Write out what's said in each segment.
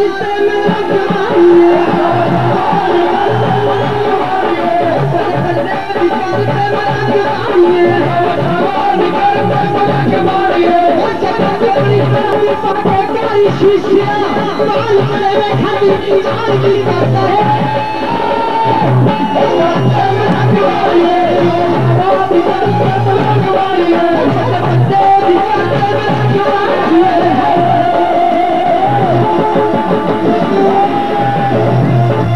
Yeah.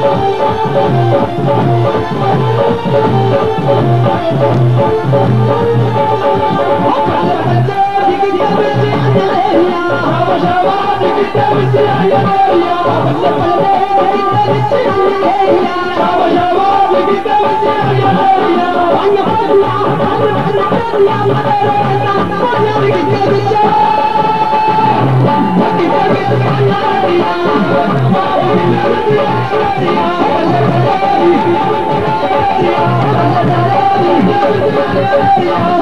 Oh, Lord.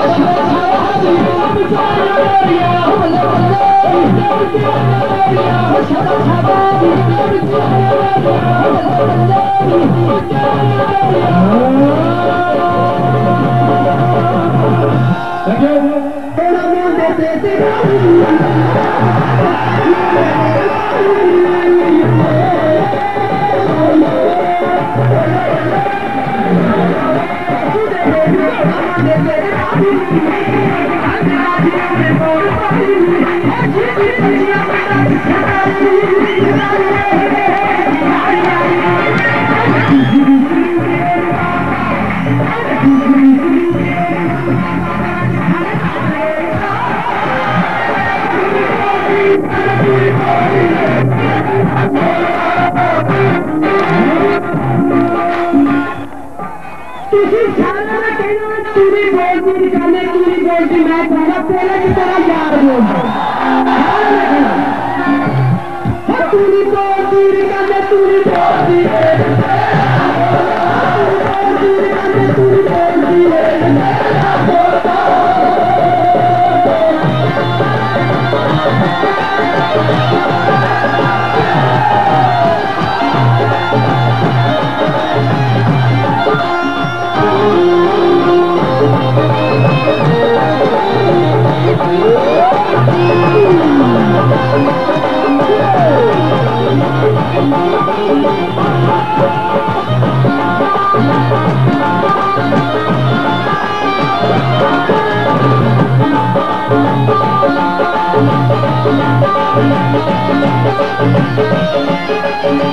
तूने बोलती निकाले तूने बोलती, मैं कहूँगा पहले की तरह यार बोल तूने बोलती निकाले तूने बोलती तूने बोलती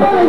है।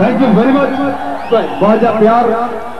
थैंक यू वेरी मच बहुत प्यार